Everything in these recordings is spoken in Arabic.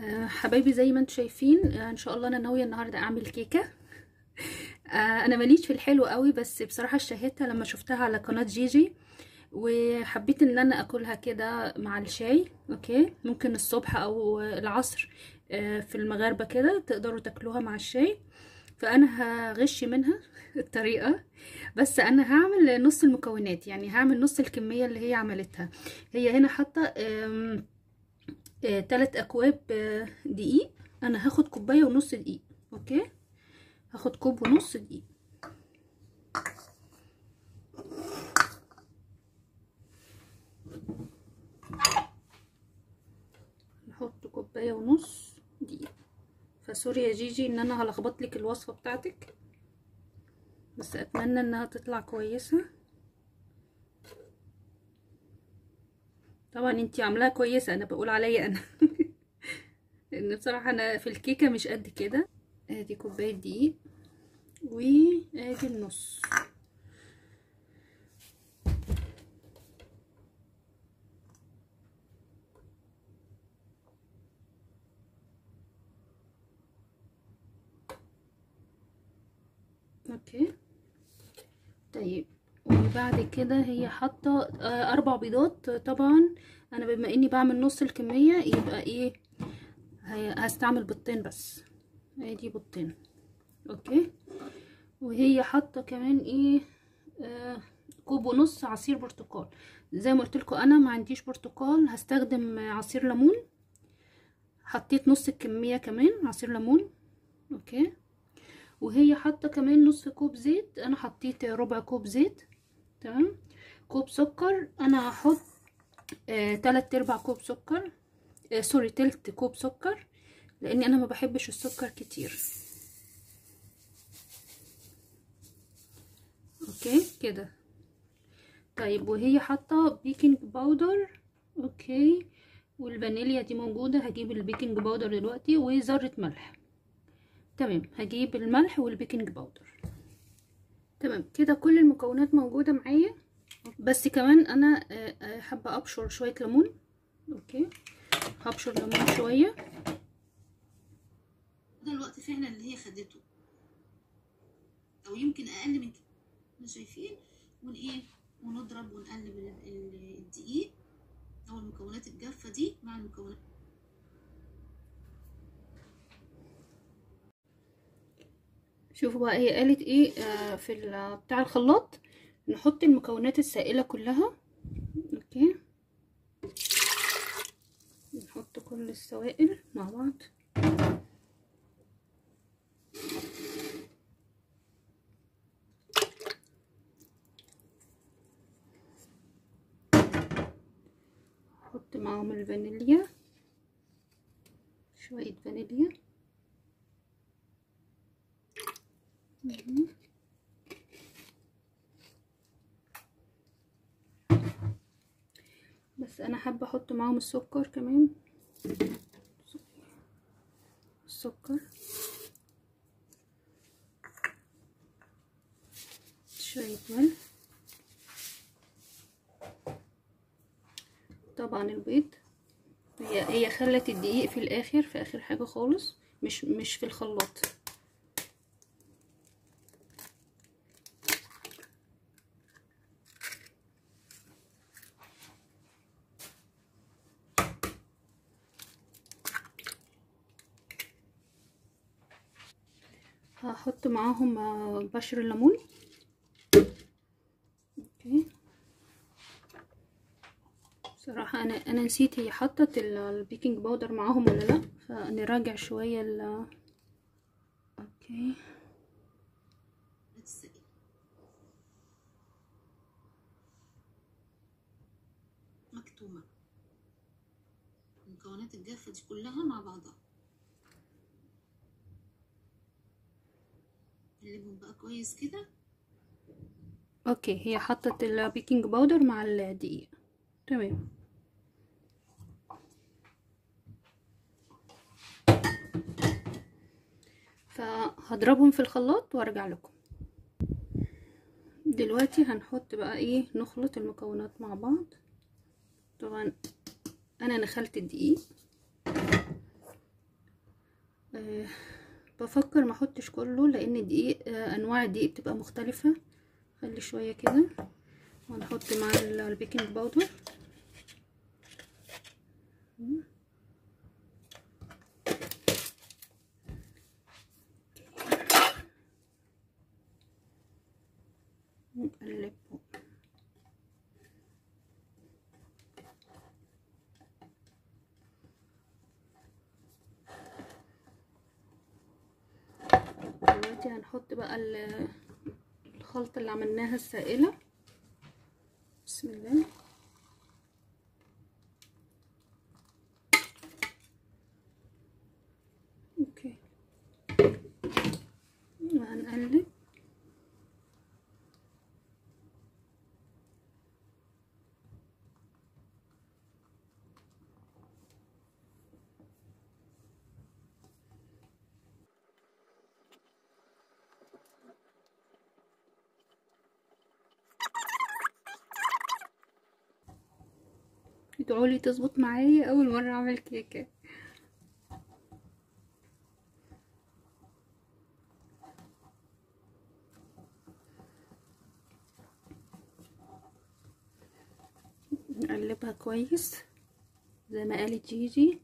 آه، حبايبي زي ما أنتم شايفين آه، ان شاء الله أنا ناوية النهارده اعمل كيكة. آه، أنا ماليش في الحلو قوي بس بصراحة اشتهيتها لما شفتها على قناة جيجي وحبيت ان أنا اكلها كده مع الشاي أوكي؟ ممكن الصبح أو العصر في المغاربة كده تقدروا تاكلوها مع الشاي. فأنا هغش منها الطريقة بس أنا هعمل نص المكونات يعني هعمل نص الكمية اللي هي عملتها. هي هنا حاطة آه، تلات أكواب آه، دقيق. أنا هاخد كوباية ونص دقيق أوكي؟ هاخد كوب ونص دقيق. نحط كوباية ونص دقيق. فسوري يا جيجي إن أنا هلخبط لك الوصفة بتاعتك بس أتمنى إنها تطلع كويسة. طبعا انتي عاملاها كويسه أنا بقول عليا أنا. لأن بصراحة أنا في الكيكة مش قد كده. أدي كوباية دقيق وأدي النص. أوكي. طيب. وبعد كده هي حاطة آه، أربع بيضات طبعا. أنا بما إني بعمل نص الكمية يبقى إيه؟ هستعمل بيضتين بس. ادي بيضتين. أوكي؟ وهي حاطة كمان إيه؟ آه كوب ونص عصير برتقال. زي ما قلت لكم أنا ما عنديش برتقال. هستخدم عصير ليمون. حطيت نص الكمية كمان عصير ليمون. Okay؟ وهي حاطة كمان نص كوب زيت. أنا حطيت ربع كوب زيت. تمام؟ كوب سكر أنا هحط آه تلات أرباع كوب سكر آه sorry تلت كوب سكر لأني أنا ما بحبش السكر كتير. Okay كده. طيب وهي حاطة baking powder okay. والفانيليا دي موجودة. هجيب ال baking powder دلوقتي وذره ملح. تمام هجيب الملح وال baking powder تمام. كده كل المكونات موجودة معايا. بس كمان أنا آه، آه، حابة أبشر شوية ليمون. Okay. هبشر ليمون شوية. ده الوقت فعلا اللي هي خدته. أو يمكن أقل من كده. شايفين لونه إيه؟ ونضرب ونقلب ال- ال- الدقيق. أو المكونات الجافة دي مع المكونات شوفوا بقى هي قالت إيه آه في بتاع الخلاط. نحط المكونات السائلة كلها. أوكي. نحط كل السوائل مع بعض. نحط معاهم الفانيليا. شوية فانيليا مهم. بس أنا حابة أحط معاهم السكر كمان. السكر. شوية ملح. طبعا البيض. هي هي خلت الدقيق في الآخر في آخر حاجة خالص مش مش في الخلاط. هحط معاهم آه، بشر الليمون. Okay. بصراحة أنا أنا نسيت هي حطت ال- ال baking powder معاهم ولا لأ فنراجع شوية ال Okay. مكتومة. المكونات الجافة دي كلها مع بعضها. نقلبهم بقى كويس كده. Okay هي حطت ال baking powder مع الدقيق. تمام. فهضربهم في الخلاط وأرجع لكم. دلوقتي هنحط بقى إيه نخلط المكونات مع بعض. طبعا أنا نخلت الدقيق. أه بفكر ما احطش كله لأن الدقيق أه انواع الدقيق بتبقى مختلفة. خلي شوية كده. ونحط مع ال baking powder نقلبه دلوقتي هنحط بقى الخلطة اللي عملناها السائلة. بسم الله أوكي وهنقلب ادعولي تظبط معايا أول مرة أعمل كيكة. نقلبها كويس. زي ما قالت جيجي.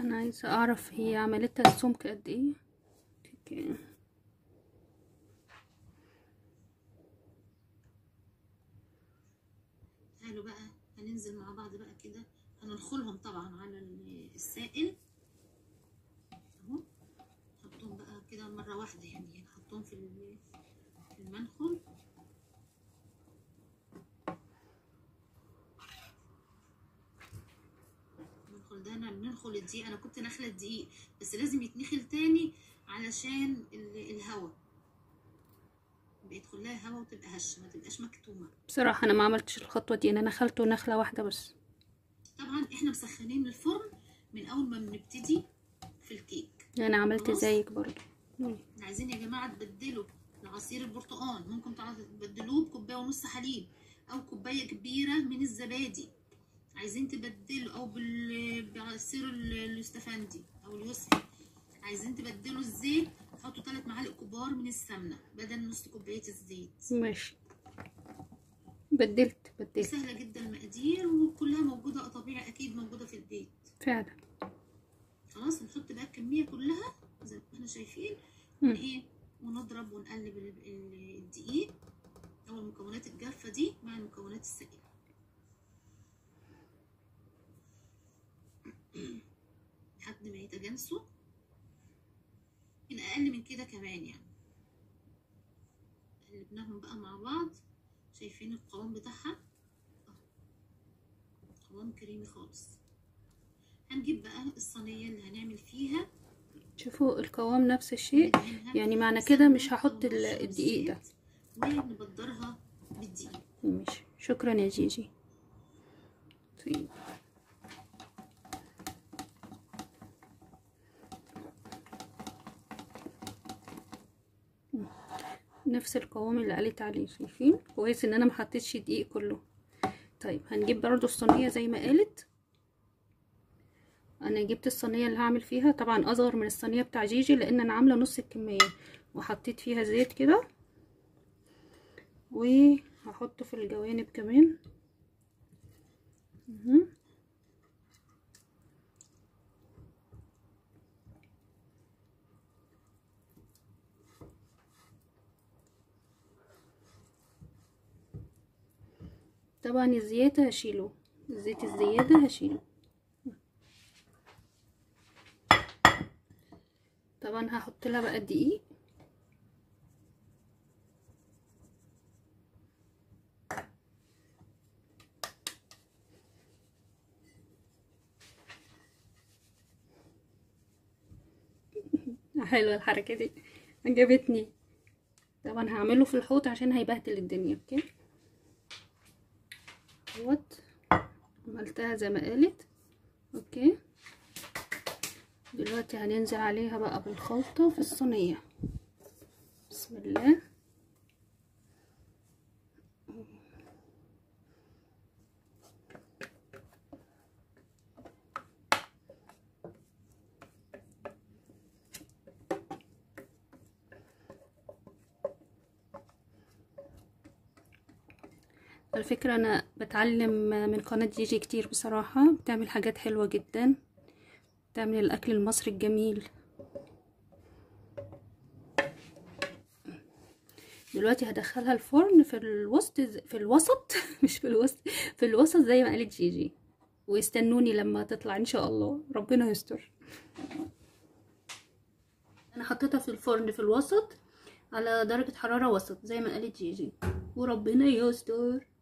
أنا عايزة أعرف هي عملتها السمك قد إيه أوكي تعالوا بقى هننزل مع بعض بقى كده هننخلهم طبعا على السائل. أهو. نحطهم بقى كده مرة واحدة يعني نحطهم في في المنخل. المنخل ده أنا بننخل الدقيق أنا كنت نخلة الدقيق بس لازم يتنخل تاني علشان الهواء. بيدخل لها هواء وتبقى هشة ما تبقاش مكتومة. بصراحة أنا ما عملتش الخطوة دي أنا نخلته نخلة واحدة بس. طبعا إحنا مسخنين الفرن من أول ما بنبتدي في الكيك. أنا عملت. زيك برضو عايزين يا جماعة تبدلوا العصير البرتقال. ممكن تبدلوه بكوباية ونص حليب أو كوباية كبيرة من الزبادي. عايزين تبدلوا أو بعصير ال- الأستفندي أو اليوسفي. عايزين تبدلوا الزيت. حطوا 3 معالق كبار من السمنة بدل نص كوباية الزيت. ماشي. بدلت بدلت. سهلة جدا المقادير وكلها موجودة طبيعي أكيد موجودة في البيت. فعلا. خلاص نحط بقى الكمية كلها زي ما إحنا شايفين. إيه ونضرب ونقلب ال- ال- الدقيق أو المكونات الجافة دي مع المكونات السائلة. لحد ما يتجانسوا. من أقل من كده كمان يعني. قلبناهم بقى مع بعض. شايفين القوام بتاعها؟ أهو. قوام كريمي خالص. هنجيب بقى الصينية اللي هنعمل فيها. شوفوا القوام نفس الشيء. يعني معنى كده مش هحط الدقيق ده. ونبدرها بالدقيق. ماشي. شكرا يا جيجي طيب نفس القوام اللي قالت عليه. شايفين كويس إن أنا ما حطيتش دقيق كله. طيب هنجيب برضو الصينية زي ما قالت. أنا جبت الصينية اللي هعمل فيها. طبعا أصغر من الصينية بتاع جيجي لأن أنا عاملة نص الكمية. وحطيت فيها زيت كده. وهحطه في الجوانب كمان. طبعا الزيادة هشيله. الزيت الزيادة هشيله. طبعا هحط لها بقى الدقيق حلوة الحركة دي. عجبتني. طبعا هعمله في الحوض عشان هيبهدل الدنيا okay؟ اهوت عملتها زي ما قالت. Okay. دلوقتي هننزل عليها بقى بالخلطة في الصينية. بسم الله. على فكرة أنا بتعلم من قناة جيجي كتير بصراحة بتعمل حاجات حلوة جدا. بتعمل الأكل المصري الجميل. دلوقتي هدخلها الفرن في الوسط في الوسط؟ مش في الوسط في الوسط زي ما قالت جيجي ويستنوني لما تطلع إن شاء الله. ربنا يستر. أنا حطيتها في الفرن في الوسط على درجة حرارة وسط زي ما قالت جيجي وربنا يستر.